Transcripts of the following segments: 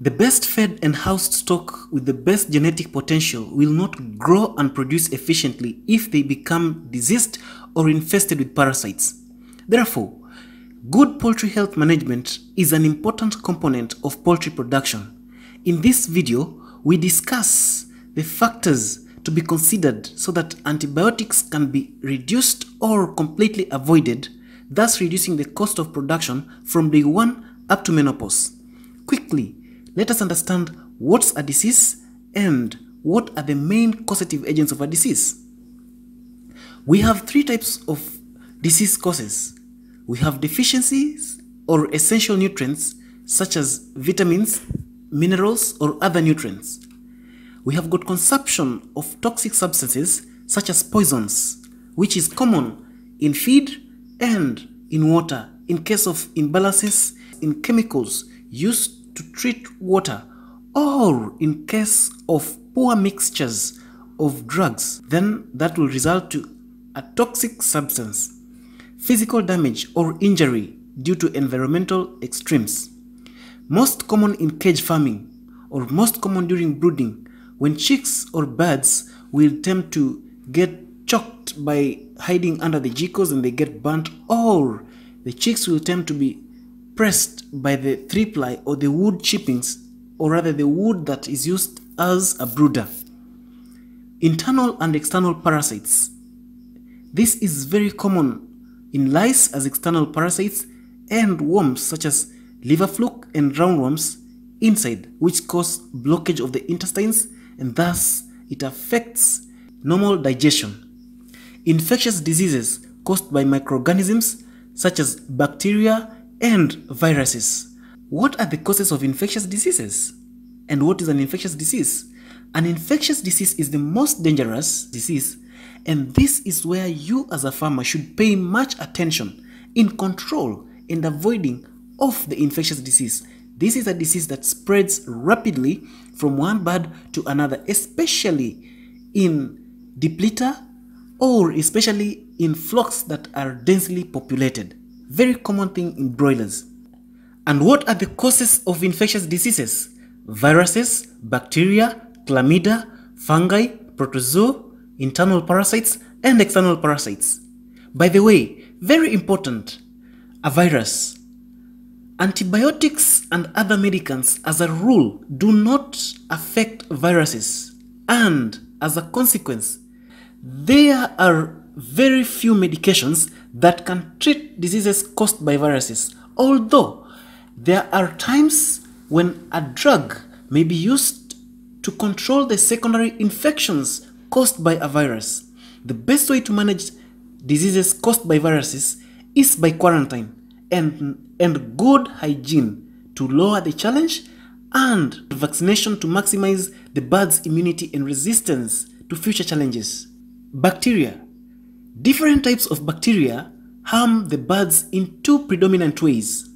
The best fed and housed stock with the best genetic potential will not grow and produce efficiently if they become diseased or infested with parasites. Therefore, good poultry health management is an important component of poultry production. In this video, we discuss the factors to be considered so that antibiotics can be reduced or completely avoided, thus reducing the cost of production from day 1 up to menopause. Quickly, let us understand what's a disease and what are the main causative agents of a disease. We have three types of disease causes. We have deficiencies or essential nutrients such as vitamins, minerals, or other nutrients. We have got consumption of toxic substances such as poisons, which is common in feed and in water in case of imbalances in chemicals used to treat water or in case of poor mixtures of drugs, then that will result to a toxic substance, physical damage or injury due to environmental extremes. Most common in cage farming or most common during brooding when chicks or birds will tend to get choked by hiding under the geckos and they get burnt or the chicks will tend to be pressed by the three ply or the wood chippings, or rather the wood that is used as a brooder. Internal and external parasites. This is very common in lice as external parasites and worms such as liver fluke and roundworms inside, which cause blockage of the intestines and thus it affects normal digestion. Infectious diseases caused by microorganisms such as bacteria and viruses. What are the causes of infectious diseases? And what is an infectious disease? An infectious disease is the most dangerous disease, and this is where you as a farmer should pay much attention in control and avoiding of the infectious disease. This is a disease that spreads rapidly from one bird to another, especially in deep litter or especially in flocks that are densely populated. Very common thing in broilers. And what are the causes of infectious diseases? Viruses, bacteria, chlamydia, fungi, protozoa, internal parasites, and external parasites. By the way, very important, a virus. Antibiotics and other medicants, as a rule, do not affect viruses, and as a consequence, there are very few medications that can treat diseases caused by viruses, although there are times when a drug may be used to control the secondary infections caused by a virus. The best way to manage diseases caused by viruses is by quarantine and, and good hygiene to lower the challenge and vaccination to maximize the bird's immunity and resistance to future challenges. Bacteria. Different types of bacteria harm the birds in two predominant ways.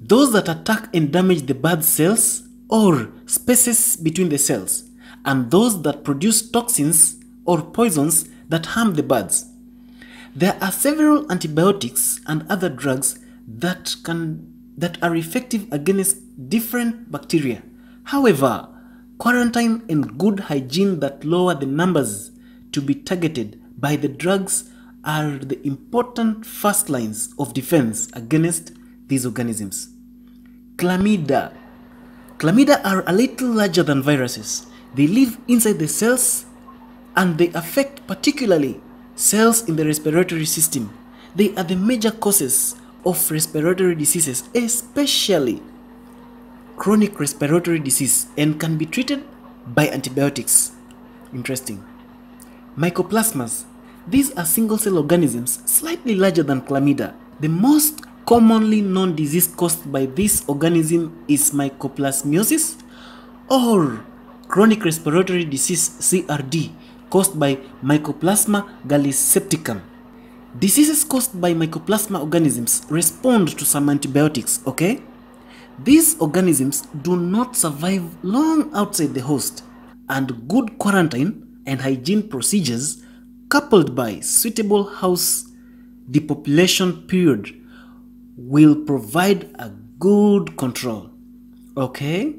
Those that attack and damage the bird's cells or spaces between the cells, and those that produce toxins or poisons that harm the birds. There are several antibiotics and other drugs that can that are effective against different bacteria. However, quarantine and good hygiene that lower the numbers to be targeted by the drugs are the important first lines of defense against these organisms. Chlamydia. Chlamydia are a little larger than viruses. They live inside the cells and they affect particularly cells in the respiratory system. They are the major causes of respiratory diseases, especially chronic respiratory disease, and can be treated by antibiotics. Interesting. Mycoplasmas. These are single cell organisms slightly larger than chlamydia. The most commonly known disease caused by this organism is mycoplasmosis or chronic respiratory disease CRD caused by Mycoplasma gallisepticum. Diseases caused by Mycoplasma organisms respond to some antibiotics, okay? These organisms do not survive long outside the host, and good quarantine and hygiene procedures coupled by suitable house depopulation period will provide a good control. Okay?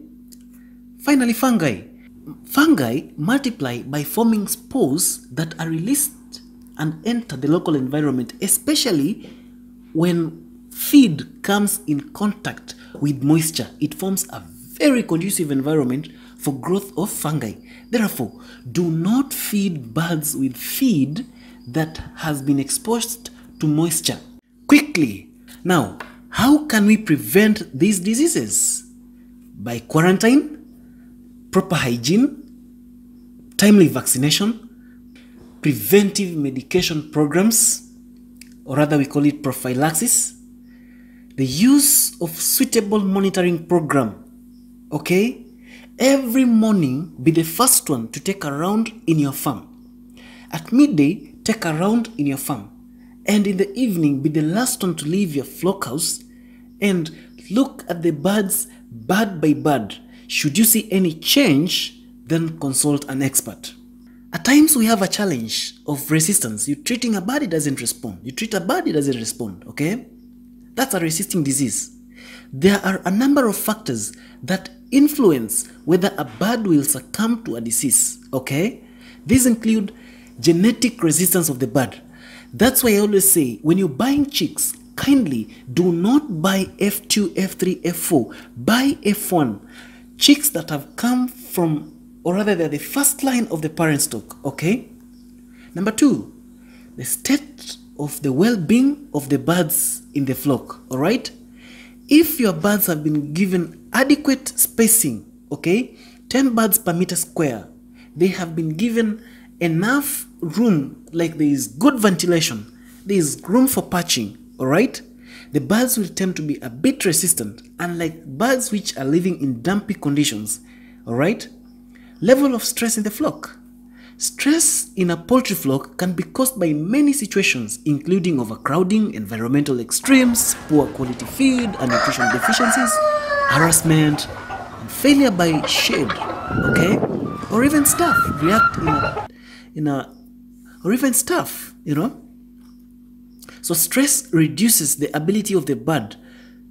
Finally, fungi. Fungi multiply by forming spores that are released and enter the local environment, especially when feed comes in contact with moisture. It forms a very conducive environment for growth of fungi. Therefore, do not feed birds with feed that has been exposed to moisture. Quickly, now, how can we prevent these diseases? By quarantine, proper hygiene, timely vaccination, preventive medication programs, or rather we call it prophylaxis, the use of suitable monitoring program, okay? Every morning, be the first one to take a round in your farm. At midday, take a round in your farm. And in the evening, be the last one to leave your flock house and look at the birds bird by bird. Should you see any change, then consult an expert. At times we have a challenge of resistance. You're treating a bird, it doesn't respond. You treat a bird, it doesn't respond, okay? That's a resisting disease. There are a number of factors that influence whether a bird will succumb to a disease, okay? These include genetic resistance of the bird. That's why I always say when you're buying chicks, kindly do not buy F2, F3, F4. Buy F1. Chicks that have come from, or rather, they're the first line of the parent stock, okay? Number two, the state of the well being of the birds in the flock, all right? If your birds have been given adequate spacing, okay, 10 birds per meter square, they have been given enough room, like there is good ventilation, there is room for patching, all right? The birds will tend to be a bit resistant, unlike birds which are living in dumpy conditions, all right? Level of stress in the flock. Stress in a poultry flock can be caused by many situations, including overcrowding, environmental extremes, poor quality feed and nutrition deficiencies, harassment, and failure by shade, okay? Or even staff react in a, in a or even staff, you know? So stress reduces the ability of the bird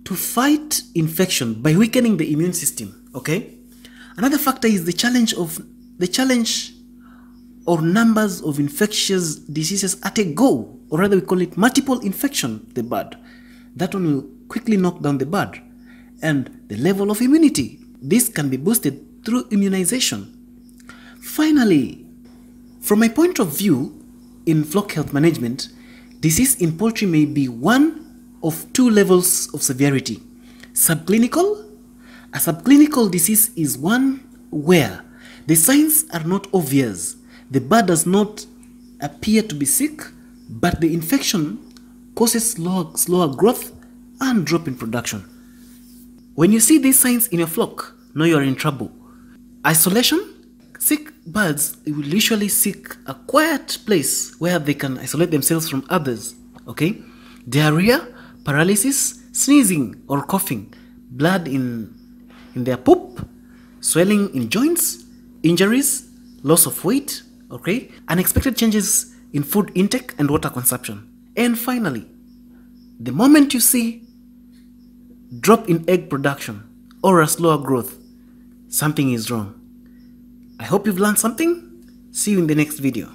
to fight infection by weakening the immune system, okay? Another factor is the challenge of the challenge or numbers of infectious diseases at a go, or rather we call it multiple infection the bird. That one will quickly knock down the bird. And the level of immunity. This can be boosted through immunization. Finally, from my point of view in flock health management, disease in poultry may be one of two levels of severity. Subclinical. A subclinical disease is one where the signs are not obvious the bird does not appear to be sick, but the infection causes slower, slower growth and drop in production. When you see these signs in your flock, know you are in trouble. Isolation. Sick birds will usually seek a quiet place where they can isolate themselves from others. Okay? Diarrhea, paralysis, sneezing or coughing, blood in, in their poop, swelling in joints, injuries, loss of weight, okay? Unexpected changes in food intake and water consumption. And finally, the moment you see drop in egg production or a slower growth, something is wrong. I hope you've learned something. See you in the next video.